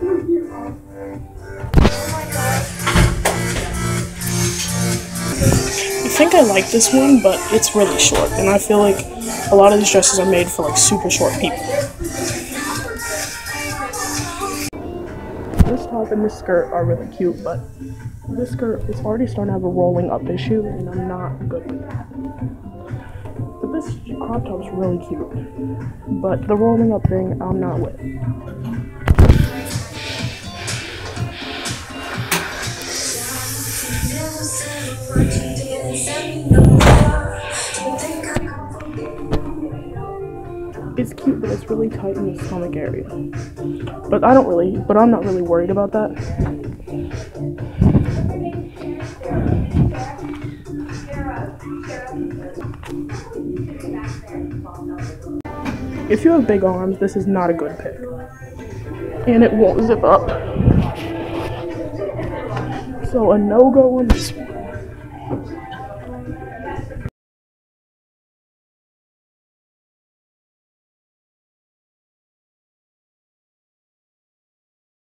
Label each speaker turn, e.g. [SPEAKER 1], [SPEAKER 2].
[SPEAKER 1] I think I like this one, but it's really short, and I feel like a lot of these dresses are made for like super short people. This top and this skirt are really cute, but this skirt is already starting to have a rolling up issue, and I'm not good with that. But this crop top is really cute, but the rolling up thing, I'm not with. It's cute, but it's really tight in the stomach area. But I don't really, but I'm not really worried about that. If you have big arms, this is not a good pick. And it won't zip up. So a no-go on this one.